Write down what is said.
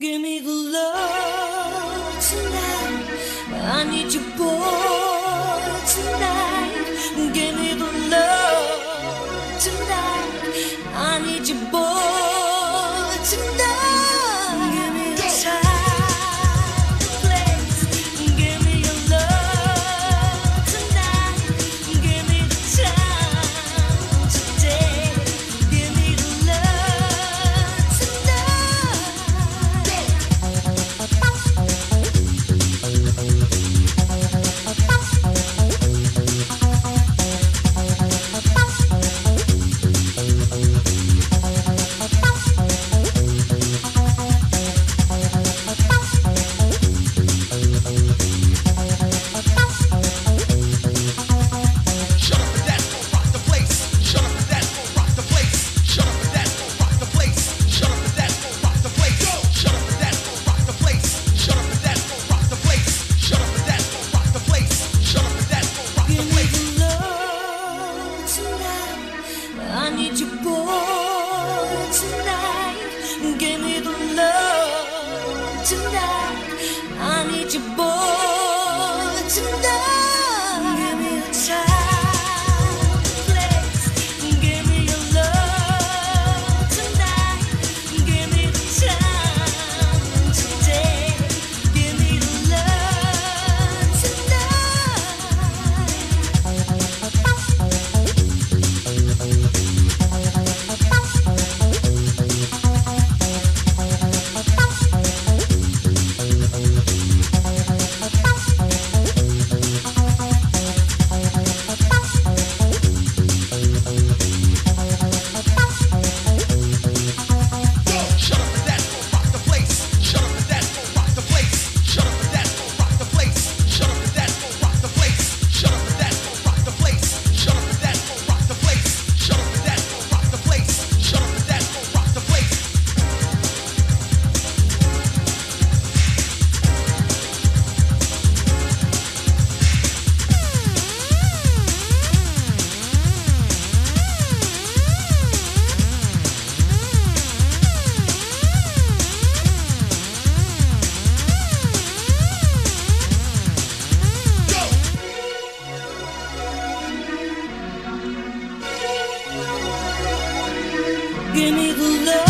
Give me the love tonight. I need you, boy, tonight. Give me the love tonight. I need you, boy. need you, boy, tonight. Give me the love tonight. I need you, boy. Bye. Give me the love.